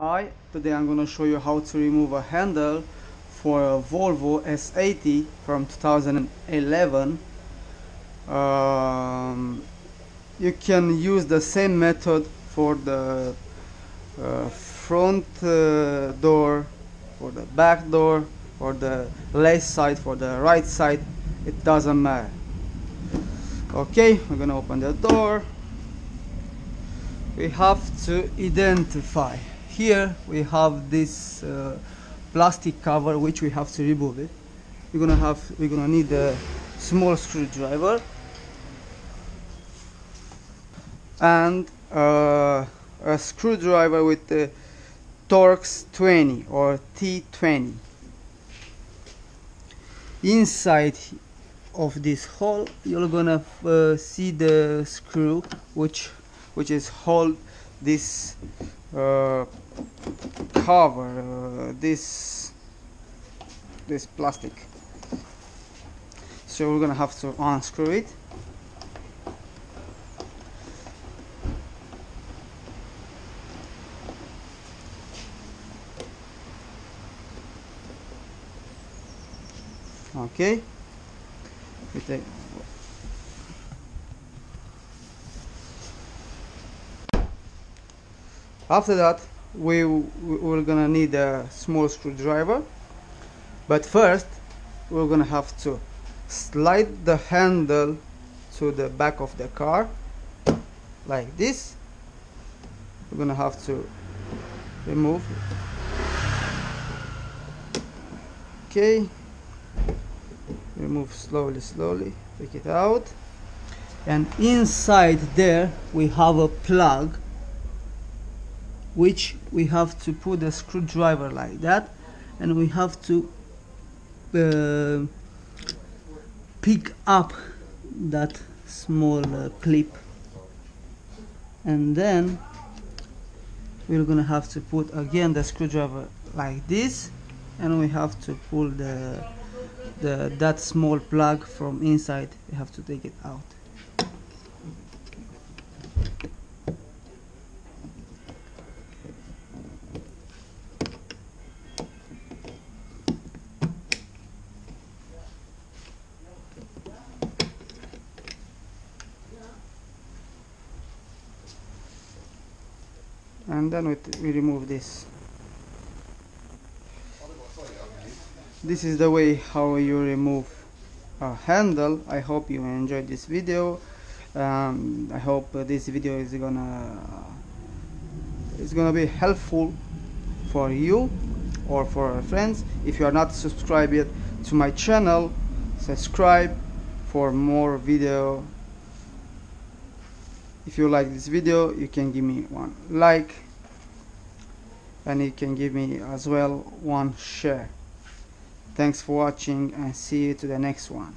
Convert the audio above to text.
Hi, today I'm gonna show you how to remove a handle for a Volvo S80 from 2011 um, you can use the same method for the uh, front uh, door for the back door for the left side for the right side. It doesn't matter. Okay we're gonna open the door. We have to identify here we have this uh, plastic cover which we have to remove it. We're gonna have we're gonna need a small screwdriver. And uh, a screwdriver with the Torx 20 or T20 inside of this hole you're gonna uh, see the screw which which is hold this uh, cover uh, this this plastic. So we're gonna have to unscrew it. Okay. We take after that we we're gonna need a small screwdriver. But first we're gonna have to slide the handle to the back of the car like this. We're gonna have to remove okay. Remove slowly slowly. Take it out. And inside there we have a plug which we have to put a screwdriver like that and we have to uh, pick up that small uh, clip. And then we're gonna have to put again the screwdriver like this and we have to pull the the that small plug from inside. We have to take it out and then we, remove this. This is the way how you remove a handle. I hope you enjoyed this video. Um, I hope this video is gonna is gonna be helpful for you or for friends. If you are not subscribed yet to my channel subscribe for more video if you like this video you can give me one like and you can give me as well one share. Thanks for watching and see you to the next one